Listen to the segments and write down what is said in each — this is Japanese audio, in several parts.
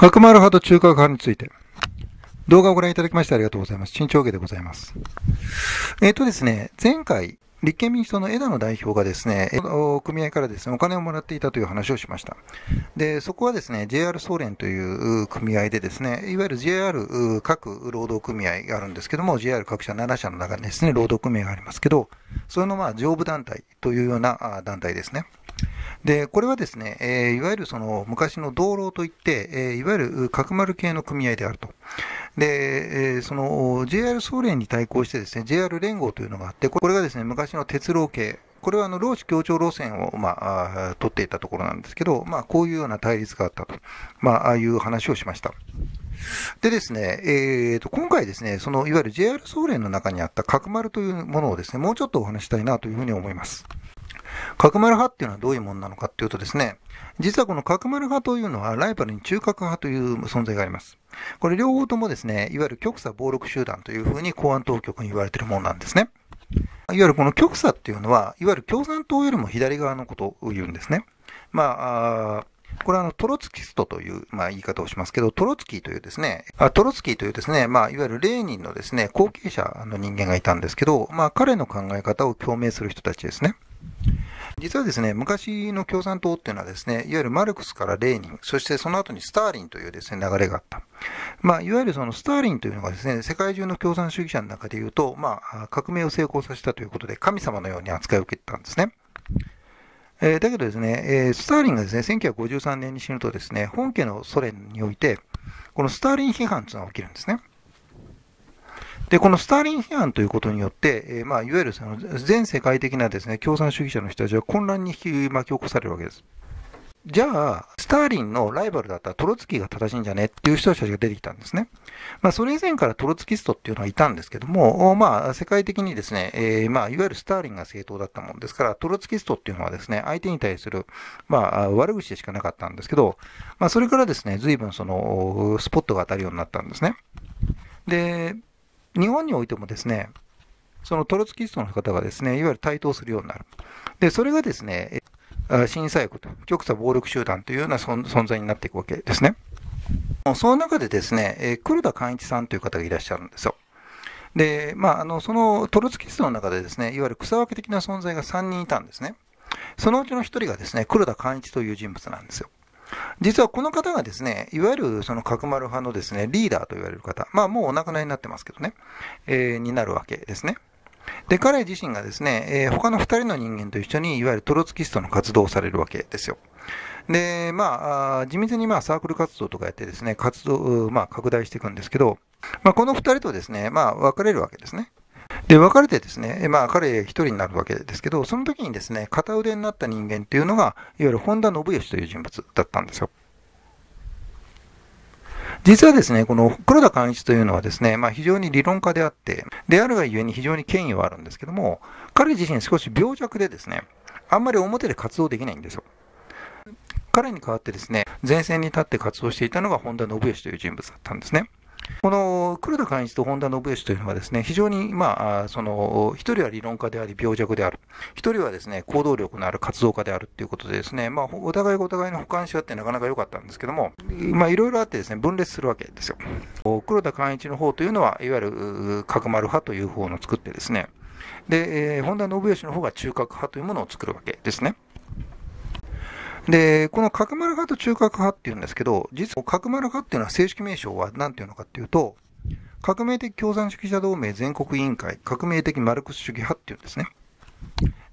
角丸派と中核派について。動画をご覧いただきましてありがとうございます。新潮家でございます。えっ、ー、とですね、前回、立憲民主党の枝野代表がですね、組合からですね、お金をもらっていたという話をしました。で、そこはですね、JR 総連という組合でですね、いわゆる JR 各労働組合があるんですけども、JR 各社7社の中にですね、労働組合がありますけど、それのまあ上部団体というような団体ですね。で、これはですね、えー、いわゆるその昔の道路といって、えー、いわゆる角丸系の組合であると。で、えー、その JR 総連に対抗してですね、JR 連合というのがあって、これがですね、昔の鉄路系、これはあの労使協調路線を、まあ、取っていたところなんですけど、まあ、こういうような対立があったと、まあ、ああいう話をしました。でですね、えーと、今回ですね、そのいわゆる JR 総連の中にあった角丸というものをですね、もうちょっとお話したいなというふうに思います。角丸派っていうのはどういうものなのかっていうとですね、実はこの角丸派というのはライバルに中核派という存在があります。これ両方ともですね、いわゆる極左暴力集団というふうに公安当局に言われているものなんですね。いわゆるこの極左っていうのは、いわゆる共産党よりも左側のことを言うんですね。まあ、これはあのトロツキストという、まあ、言い方をしますけど、トロツキーというですね、あトロツキーというですね、まあ、いわゆるレーニンのですね、後継者の人間がいたんですけど、まあ、彼の考え方を共鳴する人たちですね。実はですね、昔の共産党っていうのはですね、いわゆるマルクスからレーニン、そしてその後にスターリンというですね、流れがあった。まあ、いわゆるそのスターリンというのがですね、世界中の共産主義者の中で言うと、まあ、革命を成功させたということで、神様のように扱いを受けたんですね。えー、だけどですね、えー、スターリンがですね、1953年に死ぬとですね、本家のソ連において、このスターリン批判というのが起きるんですね。で、このスターリン批判ということによって、えー、まあ、いわゆるその全世界的なですね、共産主義者の人たちは混乱に巻き起こされるわけです。じゃあ、スターリンのライバルだったトロツキーが正しいんじゃねっていう人たちが出てきたんですね。まあ、それ以前からトロツキストっていうのはいたんですけども、まあ、世界的にですね、えー、まあ、いわゆるスターリンが正当だったもんですから、トロツキストっていうのはですね、相手に対する、まあ、悪口でしかなかったんですけど、まあ、それからですね、随分その、スポットが当たるようになったんですね。で、日本においてもですね、そのトロツキストの方がですね、いわゆる台頭するようになる。で、それがですね、震災国と、極左暴力集団というような存在になっていくわけですね。その中でですね、黒田寛一さんという方がいらっしゃるんですよ。で、まあ、あの、そのトロツキストの中でですね、いわゆる草分け的な存在が3人いたんですね。そのうちの1人がですね、黒田寛一という人物なんですよ。実はこの方がですね、いわゆるその角丸派のですね、リーダーと言われる方、まあもうお亡くなりになってますけどね、えー、になるわけですね。で、彼自身がですね、えー、他の2人の人間と一緒に、いわゆるトロツキストの活動をされるわけですよ。で、まあ、地道にまあサークル活動とかやってですね、活動、まあ拡大していくんですけど、まあこの2人とですね、まあ別れるわけですね。で、別れてですね、まあ彼一人になるわけですけど、その時にですね、片腕になった人間っていうのが、いわゆる本田信義という人物だったんですよ。実はですね、この黒田寛一というのはですね、まあ非常に理論家であって、であるがゆえに非常に権威はあるんですけども、彼自身少し病弱でですね、あんまり表で活動できないんですよ。彼に代わってですね、前線に立って活動していたのが本田信義という人物だったんですね。この黒田寛一と本田信義というのはですね、非常に、まあ、その、一人は理論家であり、病弱である。一人はですね、行動力のある活動家であるということでですね、まあ、お互いがお互いの補完し合ってなかなか良かったんですけども、まあ、いろいろあってですね、分裂するわけですよ。黒田寛一の方というのは、いわゆる、角丸派という方の作ってですね、で、えー、本田信義の方が中核派というものを作るわけですね。で、この角丸派と中核派っていうんですけど、実は角丸派っていうのは正式名称は何ていうのかっていうと、革命的共産主義者同盟全国委員会、革命的マルクス主義派っていうんですね。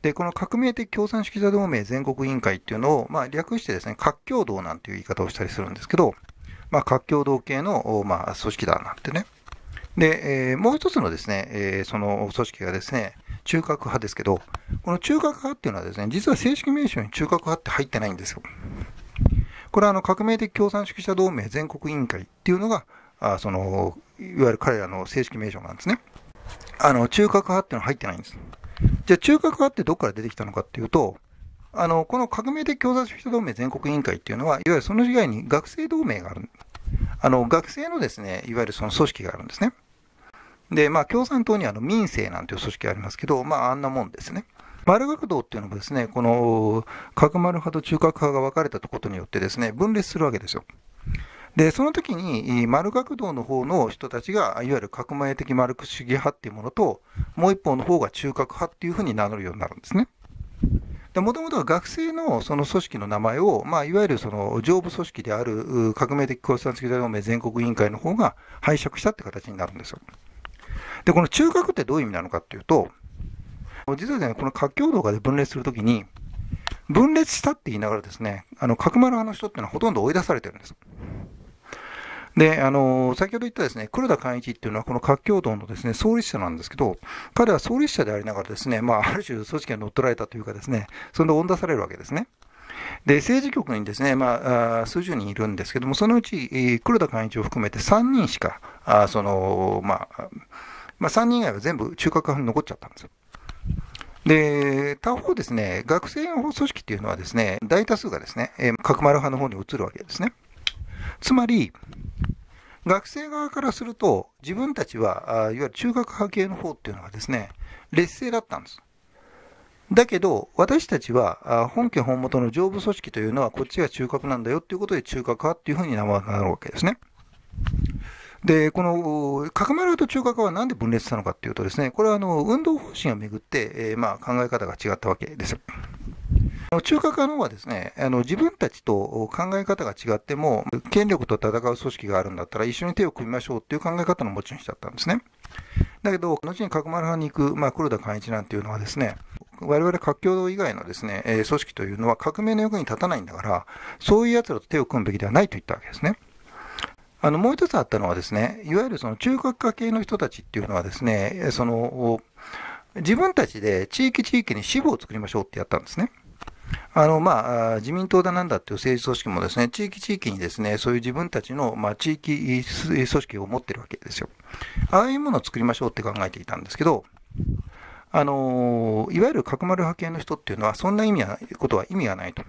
で、この革命的共産主義者同盟全国委員会っていうのを、まあ、略してですね、核共同なんていう言い方をしたりするんですけど、まあ、核共同系の、まあ、組織だなんてね。で、えー、もう一つのですね、えー、その組織がですね、中核派ですけど、この中核派っていうのはですね、実は正式名称に中核派って入ってないんですよ。これはあの革命的共産主義者同盟全国委員会っていうのが、あその、いわゆる彼らの正式名称なんですね。あの、中核派っていうのは入ってないんです。じゃあ中核派ってどこから出てきたのかっていうと、あの、この革命的共産主義者同盟全国委員会っていうのは、いわゆるその以外に学生同盟がある。あの、学生のですね、いわゆるその組織があるんですね。で、まあ、共産党にあの民政なんていう組織ありますけど、まあ、あんなもんですね。丸学堂っていうのもですね、この角丸派と中核派が分かれたことによってですね、分裂するわけですよ。で、その時に、丸学道の方の人たちが、いわゆる革命的マルク主義派っていうものと、もう一方の方が中核派っていうふうに名乗るようになるんですね。もともとは学生のその組織の名前を、まあ、いわゆるその上部組織である革命的共産主義同盟全国委員会の方が拝借したって形になるんですよ。で、この中核ってどういう意味なのかっていうと、実はね、この活況動画で分裂するときに、分裂したって言いながらですね、あの、角丸派の人っていうのはほとんど追い出されてるんです。で、あの、先ほど言ったですね、黒田寛一っていうのはこの活況道のですね、創立者なんですけど、彼は創立者でありながらですね、まあ、ある種組織が乗っ取られたというかですね、それで追い出されるわけですね。で、政治局にですね、まあ、数十人いるんですけども、そのうち、黒田寛一を含めて3人しか、あその、まあ、まあ、3人以外は全部中核派に残っちゃったんですよ。で、他方ですね、学生の組織っていうのはですね、大多数がですね、角丸派の方に移るわけですね。つまり、学生側からすると、自分たちは、いわゆる中学派系の方っていうのはですね、劣勢だったんです。だけど、私たちは、本家本元の上部組織というのは、こっちが中核なんだよっていうことで中核派っていうふうに名前がなるわけですね。で、この、角丸派と中核派はなんで分裂したのかっていうとですね、これはあの、運動方針をめぐって、えー、まあ、考え方が違ったわけです。中核派の方はですね、あの自分たちと考え方が違っても、権力と戦う組織があるんだったら一緒に手を組みましょうっていう考え方の持ち主だったんですね。だけど、後に角丸派に行く、まあ、黒田寛一なんていうのはですね、我々核共同以外のですね、え組織というのは革命の役に立たないんだから、そういう奴らと手を組むべきではないと言ったわけですね。あの、もう一つあったのはですね、いわゆるその中核化系の人たちっていうのはですね、その、自分たちで地域地域に支部を作りましょうってやったんですね。あの、まあ、自民党だなんだっていう政治組織もですね、地域地域にですね、そういう自分たちの、まあ、地域組織を持ってるわけですよ。ああいうものを作りましょうって考えていたんですけど、あの、いわゆる角丸派遣の人っていうのは、そんな意味は、ことは意味がないと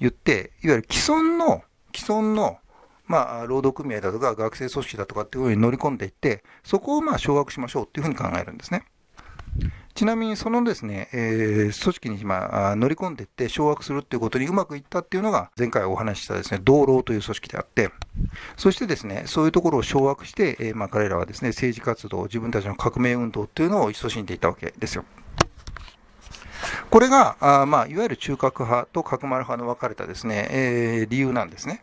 言って、いわゆる既存の、既存の、まあ、労働組合だとか学生組織だとかっていうふうに乗り込んでいって、そこをまあ、掌握しましょうっていうふうに考えるんですね。ちなみにそのですね、えー、組織に今乗り込んでいって掌握するっていうことにうまくいったっていうのが前回お話ししたですね、道路という組織であって、そしてですね、そういうところを掌握して、えー、まあ彼らはですね、政治活動、自分たちの革命運動っていうのを勤しんでいたわけですよ。これが、あまあ、いわゆる中核派と角丸派の分かれたですね、えー、理由なんですね。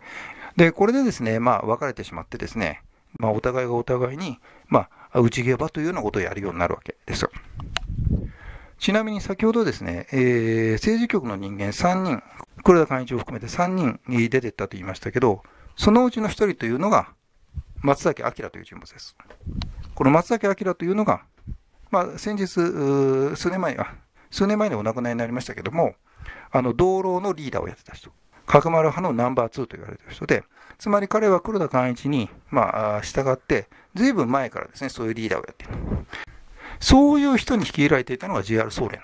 で、これでですね、まあ、分かれてしまってですね、まあ、お互いがお互いに、まあ、内毛場というようなことをやるようになるわけですよ。ちなみに先ほどですね、えー、政治局の人間3人、黒田幹一を含めて3人に出てったと言いましたけど、そのうちの1人というのが、松崎明という人物です。この松崎明というのが、まあ、先日、数年前、あ、数年前にお亡くなりになりましたけども、あの、道路のリーダーをやってた人。角丸派のナンバー2と言われている人で、つまり彼は黒田寛一に、まあ、従って、ずいぶん前からですね、そういうリーダーをやっている。そういう人に率いられていたのが JR 総連。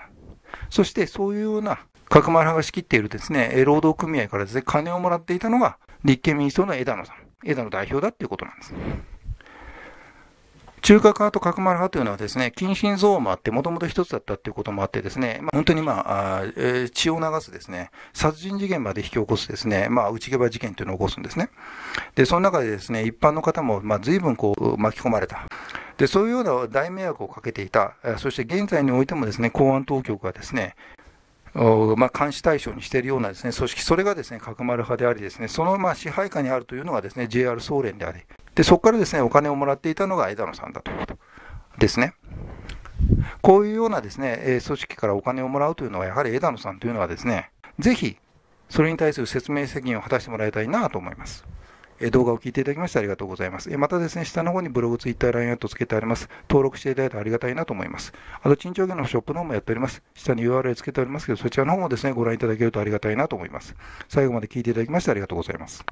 そしてそういうような角丸派が仕切っているですね、労働組合からですね、金をもらっていたのが立憲民主党の枝野さん。枝野代表だっていうことなんです。中核派と角丸派というのはですね、近親憎悪もあって、もともと一つだったっていうこともあってですね、まあ、本当にまあ、あえ、血を流すですね、殺人事件まで引き起こすですね、まあ、内毛場事件というのを起こすんですね。で、その中でですね、一般の方も、まあ、随分こう、巻き込まれた。で、そういうような大迷惑をかけていた、そして現在においてもですね、公安当局がですね、まあ、監視対象にしているようなですね、組織、それがですね、角丸派でありですね、そのまあ支配下にあるというのがですね、JR 総連であり、で、そこからですね、お金をもらっていたのが枝野さんだということですね。こういうようなですね、組織からお金をもらうというのは、やはり枝野さんというのはですね、ぜひ、それに対する説明責任を果たしてもらいたいなと思います。動画を聞いていただきましてありがとうございます。またですね、下の方にブログ、ツイッター、LINE アットつけてあります。登録していただいてありがたいなと思います。あと、陳長家のショップの方もやっております。下に URL つけておりますけど、そちらの方もですね、ご覧いただけるとありがたいなと思います。最後まで聞いていただきましてありがとうございます。